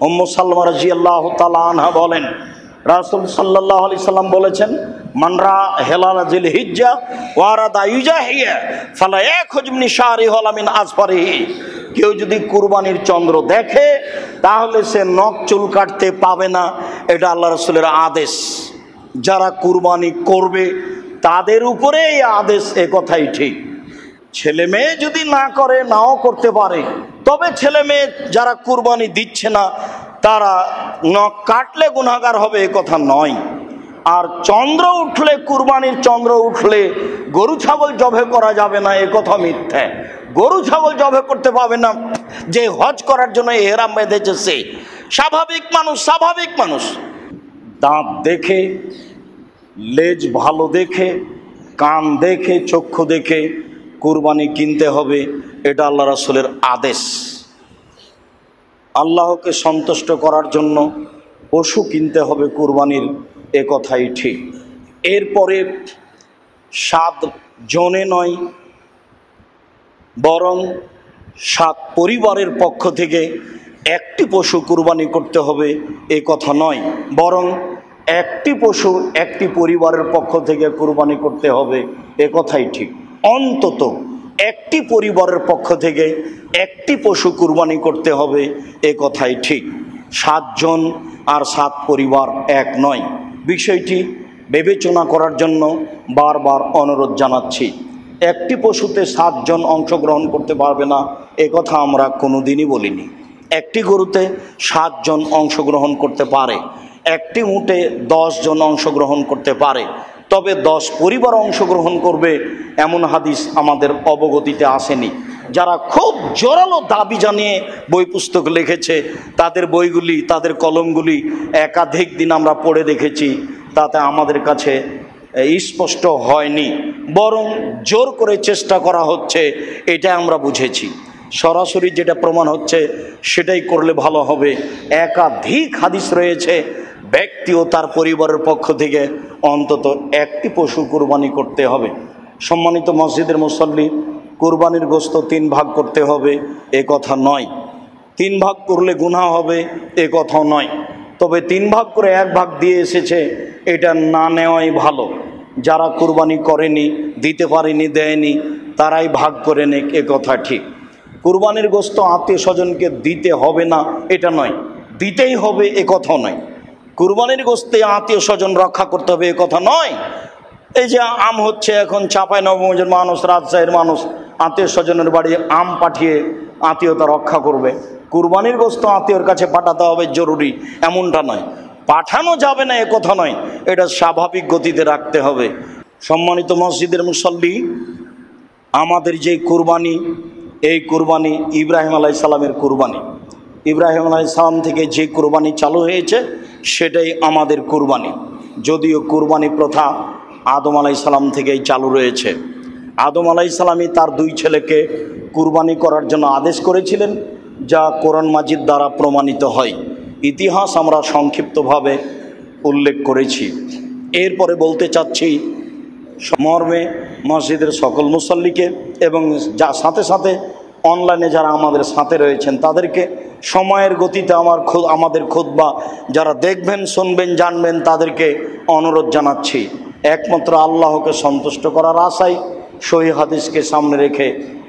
উম্মু সালমা রাজি আল্লাহ আনহা বলেন, রাসুল সাল্লাহ আলি সাল্লাম বলেছেন, মানরা হেলাল জিল হিজ্জা ওয়ারাদা ইউজা হিয়া ফালা এক হজমনি শাহরি হলামিন আসফারিহি। কেউ যদি কুরবানির চন্দ্র দেখে, তাহলে সে নখ চুল কাটতে পাবে না। এটা আল্লাহ রসুলের আদেশ। যারা কুরবানি করবে, তাদের উপরে এই আদেশ, এ কথাই ঠিক। ছেলে মেয়ে যদি না করে, নাও করতে পারে। তবে ছেলে মেয়ে যারা কুরবানি দিচ্ছে না, তারা নখ কাটলে গুণাগার হবে এ কথা নয়। আর চন্দ্র উঠলে, কুরবানির চন্দ্র উঠলে গরু, ছাগল জবে করা যাবে না, এ কথা মিথ্যে। গরু, ছাগল জবে করতে পাবে না, যে হজ করার জন্য এহরাম বেঁধেছে সে। স্বাভাবিক মানুষ স্বাভাবিক মানুষ। দাঁত দেখে, লেজ ভালো দেখে, কান দেখে, চক্ষু দেখে কুরবানি কিনতে হবে। এটা আল্লাহ রাসুলের আদেশ। আল্লাহকে সন্তুষ্ট করার জন্য পশু কিনতে হবে কুরবানির, এ কথাই ঠিক। এরপরে সাত জনে নয়, বরং সাত পরিবারের পক্ষ থেকে একটি পশু কুরবানি করতে হবে, এ কথা নয়। বরং একটি পশু একটি পরিবারের পক্ষ থেকে কুরবানি করতে হবে, এ কথাই ঠিক। অন্তত একটি পরিবারের পক্ষ থেকে একটি পশু কুরবানি করতে হবে, এ কথাই ঠিক। সাতজন আর সাত পরিবার এক নয়। বিষয়টি বিবেচনা করার জন্য বারবার অনুরোধ জানাচ্ছি। একটি পশুতে সাতজন অংশগ্রহণ করতে পারবে না, এ কথা আমরা কোনো দিনই বলিনি। একটি গরুতে সাতজন অংশগ্রহণ করতে পারে একটি উটে জন অংশগ্রহণ করতে পারে। তবে দশ পরিবার অংশগ্রহণ করবে এমন হাদিস আমাদের অবগতিতে আসেনি। যারা খুব জোরালো দাবি জানিয়ে বই পুস্তক লিখেছে, তাদের বইগুলি, তাদের কলমগুলি একাধিক দিন আমরা পড়ে দেখেছি, তাতে আমাদের কাছে স্পষ্ট হয়নি। বরং জোর করে চেষ্টা করা হচ্ছে এটা আমরা বুঝেছি। সরাসরি যেটা প্রমাণ হচ্ছে, সেটাই করলে ভালো হবে। একাধিক হাদিস রয়েছে ব্যক্তি ও তার পরিবারের পক্ষ থেকে অন্তত একটি পশু কুরবানি করতে হবে। সম্মানিত মসজিদের মুসল্লি, কুরবানির গোস্ত তিন ভাগ করতে হবে, এ কথা নয়। তিন ভাগ করলে গুণা হবে, এ কথাও নয়। তবে তিন ভাগ করে এক ভাগ দিয়ে এসেছে, এটা না নেওয়াই ভালো। যারা কুরবানি করেনি, দিতে পারেনি, দেয়নি, তারাই ভাগ করে নেক, এ কথা ঠিক। কুরবানির গোস্ত আত্মীয় স্বজনকে দিতে হবে না, এটা নয়। দিতেই হবে, এ কথাও নয়। কুরবানির গোস্তে আত্মীয় স্বজন রক্ষা করতে হবে, এ কথা নয়। এই যে আম হচ্ছে এখন চাপাই নবমজের মানুষ, রাজশাহীর মানুষ, আত্মীয় স্বজনের বাড়ি আম পাঠিয়ে আত্মীয়তা রক্ষা করবে। কুরবানির গোস্ত আত্মীয়র কাছে পাঠাতে হবে, জরুরি, এমনটা নয়। পাঠানো যাবে না, এ কথা নয়। এটা স্বাভাবিক গতিতে রাখতে হবে। সম্মানিত মসজিদের মুসল্লি, আমাদের যে কুরবানি, এই কুরবানি ইব্রাহিম আলাই সালামের কুরবানি। ইব্রাহিম আলাই সালাম থেকে যে কুরবানি চালু হয়েছে সেটাই আমাদের কুরবানি। যদিও কুরবানি প্রথা আদম আলাই সালাম থেকেই চালু রয়েছে। আদম আলাই সালামই তার দুই ছেলেকে কুরবানি করার জন্য আদেশ করেছিলেন, যা কোরআন মাজিদ দ্বারা প্রমাণিত হয়। ইতিহাস আমরা সংক্ষিপ্তভাবে উল্লেখ করেছি। এরপরে বলতে চাচ্ছি, মর্মে মসজিদের সকল মুসল্লিকে এবং যা সাথে সাথে অনলাইনে যারা আমাদের সাথে রয়েছেন, তাদেরকে সময়ের গতিতে আমার আমাদের বা যারা দেখবেন, শুনবেন, জানবেন, তাদেরকে অনুরোধ জানাচ্ছি। একমাত্র আল্লাহকে সন্তুষ্ট করার আশায় সহি হাদিসকে সামনে রেখে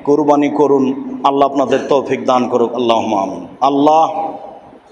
কোরবানি করুন। আল্লাহ আপনাদের তৌফিক দান করুক। আল্লাহ আমিন। আল্লাহ